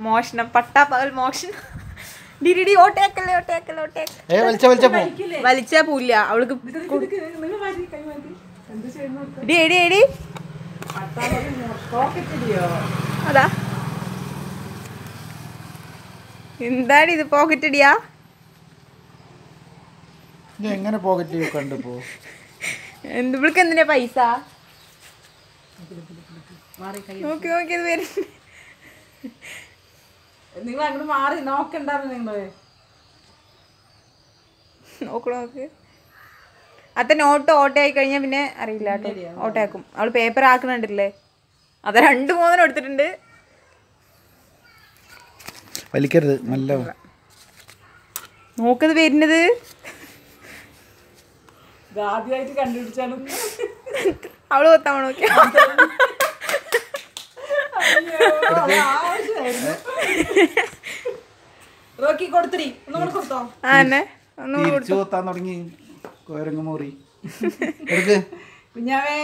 മോഷണം. പട്ടാ പകൽ മോഷണം. വലിച്ച വലിച്ച പോ. വലിച്ചാ പൂല്ല അവൾക്ക് നിങ്ങൾ മാറ്റി കൈ മാറ്റി. എന്ത് ചെയ്യുന്നു എടി എടി എടി പോക്കറ്റ് ഇടിയോ? അതാ. എന്താണ് ഇത് പോക്കറ്റ് ഇടിയാ? എങ്ങനെ പോക്കറ്റ് കണ്ടു പോ? എന്ത് ഇവൾക്ക് എന്തിനാ പൈസ? നോക്കി നോക്കി ഇത് വരുന്നു. നിങ്ങൾ അങ്ങോട്ട് മാറി നോക്കണ്ടായിരുന്നു നിങ്ങൾ നോക്ക് നോക്ക്. ഓട്ടോ ഓട്ടോ ആയി കഴിഞ്ഞാൽ പിന്നെ അറിയില്ല കേട്ടോ. ഓട്ടയാക്കും. അവൾ പേപ്പർ ആക്കണുണ്ടല്ലേ? അത് രണ്ട് മൂന്നും എടുത്തിട്ടുണ്ട്. വലിക്കരുത് നല്ല നോക്കത് വരുന്നത് ആദ്യമായിട്ട് കണ്ടുപിടിച്ചാലും. അവൾ കൊത്താമ നോക്കി റോക്കി കൊടുത്തിരി. ഒന്നും കൂടെ കൊടുത്തോ? ആ എന്നെ. ഒന്ന് തിരിച്ചു തുടങ്ങി. കോരങ്ങ് മോറി കുഞ്ഞാവേ.